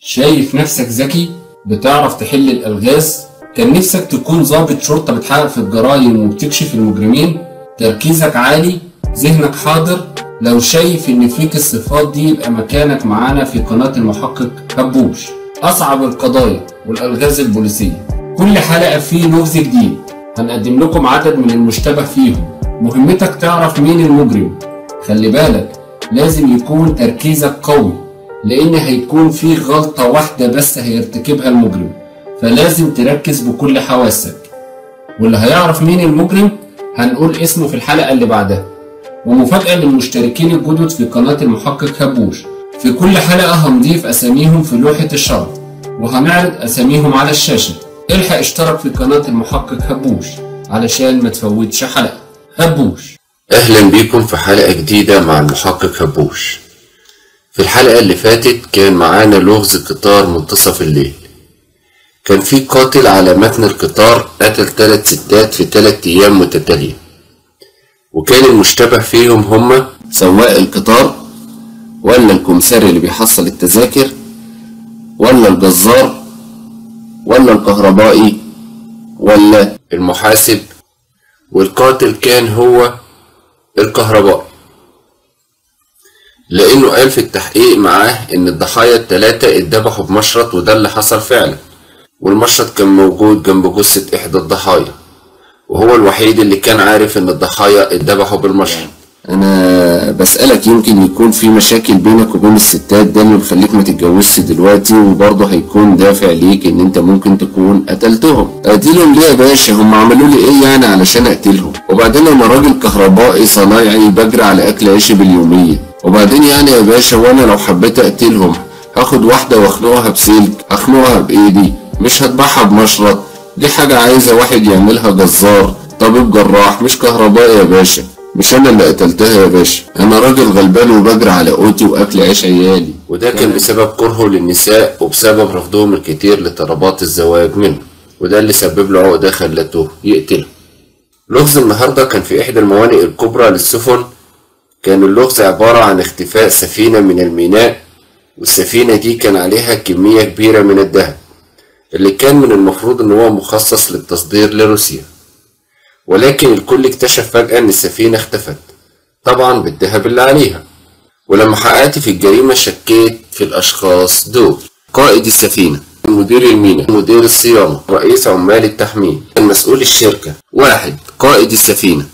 شايف نفسك ذكي؟ بتعرف تحل الألغاز؟ كان نفسك تكون ضابط شرطة بتحقق في الجرائم وبتكشف المجرمين؟ تركيزك عالي؟ ذهنك حاضر؟ لو شايف إن فيك الصفات دي يبقى مكانك معانا في قناة المحقق كبوش أصعب القضايا والألغاز البوليسية. كل حلقة فيه لغز جديد. هنقدم لكم عدد من المشتبه فيهم. مهمتك تعرف مين المجرم. خلي بالك لازم يكون تركيزك قوي. لأن هيكون في غلطة واحدة بس هيرتكبها المجرم فلازم تركز بكل حواسك. واللي هيعرف مين المجرم هنقول اسمه في الحلقة اللي بعدها. ومفاجأة للمشتركين الجدد في قناة المحقق هبوش. في كل حلقة هنضيف أساميهم في لوحة الشرح وهنعرض أساميهم على الشاشة. الحق اشترك في قناة المحقق هبوش علشان ما تفوتش حلقة. هبوش. أهلا بيكم في حلقة جديدة مع المحقق هبوش. في الحلقة اللي فاتت كان معانا لغز قطار منتصف الليل. كان في قاتل على متن القطار قتل ثلاث ستات في ثلاث أيام متتالية. وكان المشتبه فيهم هما سواق القطار ولا الكمساري اللي بيحصل التذاكر ولا الجزار ولا الكهربائي ولا المحاسب. والقاتل كان هو الكهربائي. لأنه قال في التحقيق معاه إن الضحايا التلاتة اتذبحوا بمشرط وده اللي حصل فعلا. والمشرط كان موجود جنب جثة إحدى الضحايا. وهو الوحيد اللي كان عارف إن الضحايا اتذبحوا بالمشرط. أنا بسألك يمكن يكون في مشاكل بينك وبين الستات ده اللي مخليك ما تتجوزش دلوقتي وبرضه هيكون دافع ليك إن أنت ممكن تكون قتلتهم. أقتلهم ليه يا باشا؟ هم عملوا لي إيه يعني علشان أقتلهم؟ وبعدين أنا راجل كهربائي صنايعي بجري على أكل عيشي باليومية. وبعدين يعني يا باشا وأنا لو حبيت أقتلهم هاخد واحدة وأخنقها بسلك أخنقها بإيدي مش هذبحها بمشرط. دي حاجة عايزة واحد يعملها جزار. طبيب جراح مش كهربائي يا باشا. مش أنا اللي قتلتها يا باشا. أنا راجل غلبان وبجري على قوتي وأكل عيش عيالي. وده كان بسبب كرهه للنساء وبسبب رفضهم الكتير لطلبات الزواج منه. وده اللي سبب له عقدة خلته يقتله لغز النهاردة كان في إحدى الموانئ الكبرى للسفن. كان اللغز عبارة عن اختفاء سفينة من الميناء والسفينة دي كان عليها كمية كبيرة من الذهب اللي كان من المفروض إن هو مخصص للتصدير لروسيا. ولكن الكل اكتشف فجأة إن السفينة اختفت. طبعا بالذهب اللي عليها. ولما حققت في الجريمة شكيت في الأشخاص دول. قائد السفينة مدير الميناء مدير الصيانة رئيس عمال التحميل المسؤول الشركة. واحد قائد السفينة.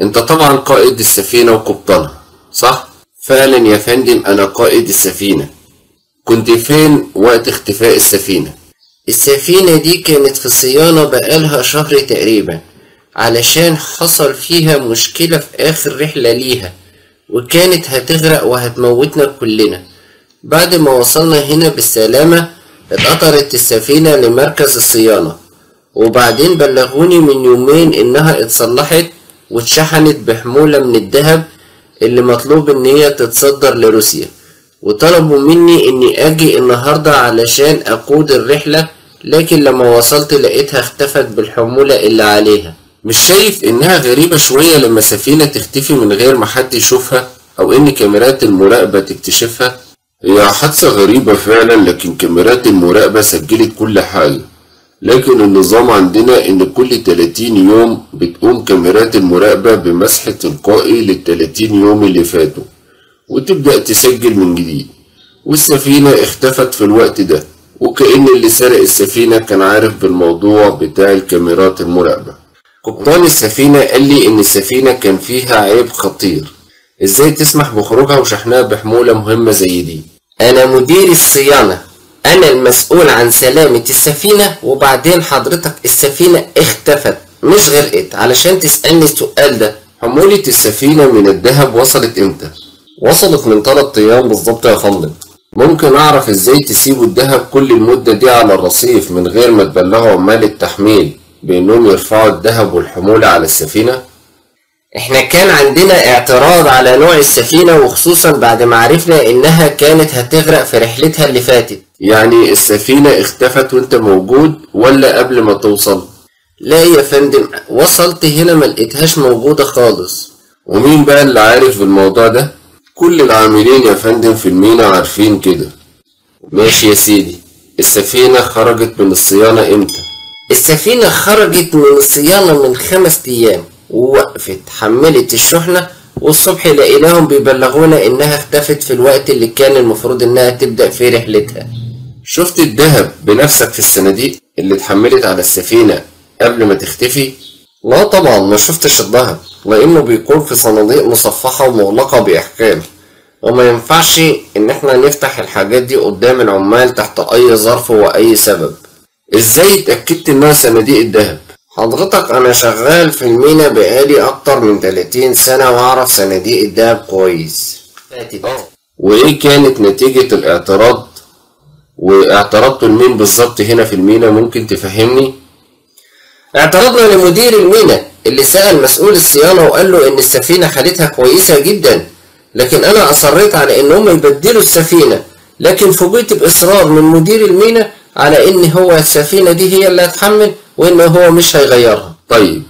أنت طبعا قائد السفينة وقبطانها صح؟ فعلا يا فندم أنا قائد السفينة. كنت فين وقت اختفاء السفينة؟ السفينة دي كانت في صيانة بقالها شهر تقريبا علشان حصل فيها مشكلة في آخر رحلة ليها وكانت هتغرق وهتموتنا كلنا. بعد ما وصلنا هنا بالسلامة اتقطرت السفينة لمركز الصيانة وبعدين بلغوني من يومين إنها اتصلحت واتشحنت بحمولة من الذهب اللي مطلوب إن هي تتصدر لروسيا. وطلبوا مني إني آجي النهاردة علشان أقود الرحلة لكن لما وصلت لقيتها اختفت بالحمولة اللي عليها. مش شايف إنها غريبة شوية لما سفينة تختفي من غير ما حد يشوفها أو إن كاميرات المراقبة تكتشفها؟ هي حادثة غريبة فعلا لكن كاميرات المراقبة سجلت كل حاجة. لكن النظام عندنا إن كل 30 يوم بتقوم كاميرات المراقبة بمسح تلقائي لل 30 يوم اللي فاتوا وتبدأ تسجل من جديد. والسفينة اختفت في الوقت ده. وكأن اللي سرق السفينة كان عارف بالموضوع بتاع الكاميرات المراقبة. قبطان السفينة قال لي إن السفينة كان فيها عيب خطير. إزاي تسمح بخروجها وشحنها بحمولة مهمة زي دي؟ أنا مدير الصيانة أنا المسؤول عن سلامة السفينة وبعدين حضرتك السفينة اختفت مش غرقت. علشان تسألني السؤال ده حمولة السفينة من الذهب وصلت إمتى؟ وصلت من تلات أيام بالظبط يا فندم ممكن أعرف إزاي تسيبوا الذهب كل المدة دي على الرصيف من غير ما تبلغوا عمال التحميل بإنهم يرفعوا الذهب والحمولة على السفينة؟ إحنا كان عندنا اعتراض على نوع السفينة وخصوصا بعد ما عرفنا إنها كانت هتغرق في رحلتها اللي فاتت يعني السفينة اختفت وأنت موجود ولا قبل ما توصل؟ لا يا فندم وصلت هنا ما لقيتهاش موجودة خالص ومين بقى اللي عارف بالموضوع ده؟ كل العاملين يا فندم في المينا عارفين كده. ماشي يا سيدي. السفينة خرجت من الصيانة إمتى؟ السفينة خرجت من الصيانة من خمس أيام ووقفت حملت الشحنة والصبح لقيناهم بيبلغونا إنها اختفت في الوقت اللي كان المفروض إنها تبدأ فيه رحلتها. شفت الذهب بنفسك في الصناديق اللي اتحملت على السفينة قبل ما تختفي؟ لا طبعا ما شفتش الذهب لأنه بيكون في صناديق مصفحة ومغلقة بإحكام وما ينفعش إن إحنا نفتح الحاجات دي قدام العمال تحت أي ظرف وأي سبب. إزاي اتأكدت إنها صناديق الذهب؟ حضرتك أنا شغال في المينا بقالي أكتر من 30 سنة وأعرف صناديق الدهب كويس. وإيه كانت نتيجة الاعتراض؟ واعترضتوا لمين بالظبط هنا في المينا ممكن تفهمني؟ اعترضنا لمدير المينا اللي سأل مسؤول الصيانة وقال له إن السفينة حالتها كويسة جدا لكن أنا أصريت على إن هم يبدلوا السفينة لكن فوجئت بإصرار من مدير المينا على إن هو السفينة دي هي اللي هتحمل وإن هو مش هيغيرها. طيب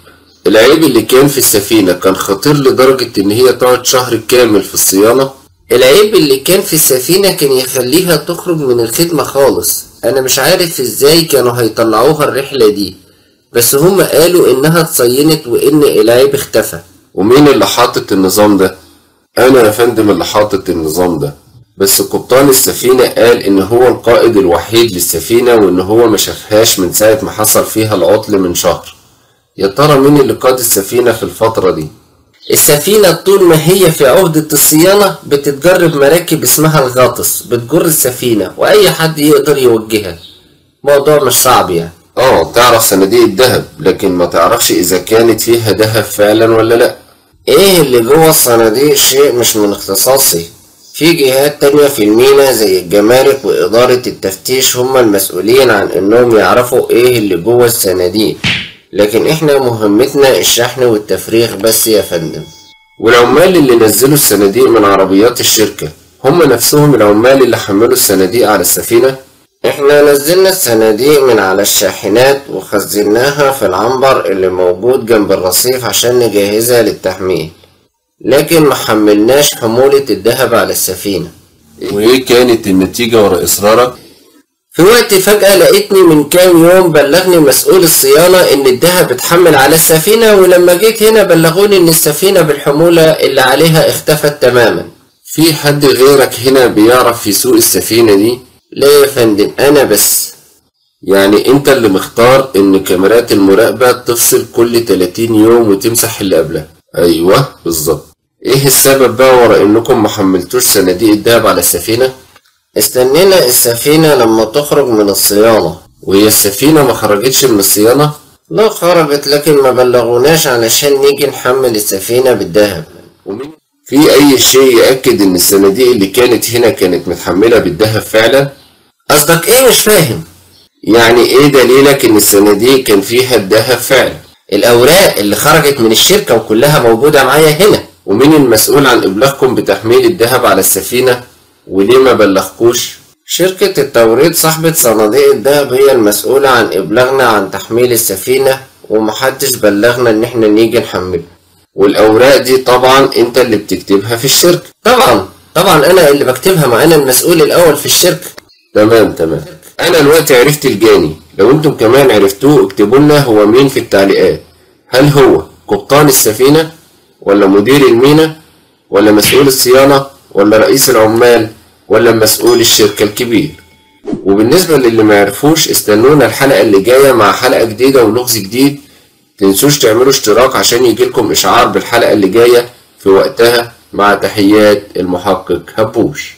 العيب اللي كان في السفينة كان خطير لدرجة إن هي تقعد شهر كامل في الصيانة؟ العيب اللي كان في السفينة كان يخليها تخرج من الخدمة خالص. أنا مش عارف إزاي كانوا هيطلعوها الرحلة دي. بس هم قالوا إنها اتصينت وإن العيب اختفى ومين اللي حاطط النظام ده؟ أنا يا فندم اللي حاطط النظام ده. بس قبطان السفينة قال إن هو القائد الوحيد للسفينة وإن هو ما شافهاش من ساعة ما حصل فيها العطل من شهر. يا ترى مين اللي قاد السفينة في الفترة دي؟ السفينة طول ما هي في عهدة الصيانة بتتجرب مراكب اسمها الغاطس بتجر السفينة وأي حد يقدر يوجهها. موضوع مش صعب يعني. آه تعرف صناديق الذهب لكن ما تعرفش إذا كانت فيها ذهب فعلا ولا لا. إيه اللي جوه الصناديق شيء مش من اختصاصي. في جهات تانية في المينا زي الجمارك وإدارة التفتيش هم المسؤولين عن إنهم يعرفوا إيه اللي جوه الصناديق. لكن إحنا مهمتنا الشحن والتفريغ بس يا فندم. والعمال اللي نزلوا الصناديق من عربيات الشركة هم نفسهم العمال اللي حملوا الصناديق على السفينة؟ إحنا نزلنا الصناديق من على الشاحنات وخزناها في العنبر اللي موجود جنب الرصيف عشان نجهزها للتحميل. لكن ما حملناش حمولة الذهب على السفينة. وإيه كانت النتيجة ورا إصرارك؟ في وقت فجأة لقيتني من كام يوم بلغني مسؤول الصيانة إن الدهب اتحمل على السفينة ولما جيت هنا بلغوني إن السفينة بالحمولة اللي عليها اختفت تماما. في حد غيرك هنا بيعرف يسوق السفينة دي؟ لا يا فندم أنا بس. يعني أنت اللي مختار إن كاميرات المراقبة تفصل كل 30 يوم وتمسح اللي قبلها. أيوه بالظبط. إيه السبب بقى ورا إنكم محملتوش صناديق الدهب على السفينة؟ استنينا السفينة لما تخرج من الصيانة. وهي السفينة ما خرجتش من الصيانة؟ لا خرجت لكن ما بلغوناش علشان نيجي نحمل السفينة بالذهب. في أي شيء يأكد إن الصناديق اللي كانت هنا كانت متحملة بالذهب فعلا؟ قصدك إيه؟ مش فاهم. يعني إيه دليلك إن الصناديق كان فيها الذهب فعلا الأوراق اللي خرجت من الشركة وكلها موجودة معايا هنا. ومين المسؤول عن إبلاغكم بتحميل الذهب على السفينة؟ وليه ما بلغكوش؟ شركة التوريد صاحبة صناديق الدهب هي المسؤولة عن إبلاغنا عن تحميل السفينة ومحدش بلغنا إن إحنا نيجي نحمله والأوراق دي طبعا أنت اللي بتكتبها في الشركة. طبعا. طبعا أنا اللي بكتبها ما أنا المسؤول الأول في الشركة. تمام تمام. أنا دلوقتي عرفت الجاني. لو أنتم كمان عرفتوه اكتبوا لنا هو مين في التعليقات. هل هو قبطان السفينة ولا مدير المينا ولا مسؤول الصيانة ولا رئيس العمال ولا مسؤول الشركة الكبير؟ وبالنسبة للي ما يعرفوش استنونا الحلقة اللي جاية مع حلقة جديدة ولغز جديد. تنسوش تعملوا اشتراك عشان يجيلكم إشعار بالحلقة اللي جاية في وقتها. مع تحيات المحقق هبوش.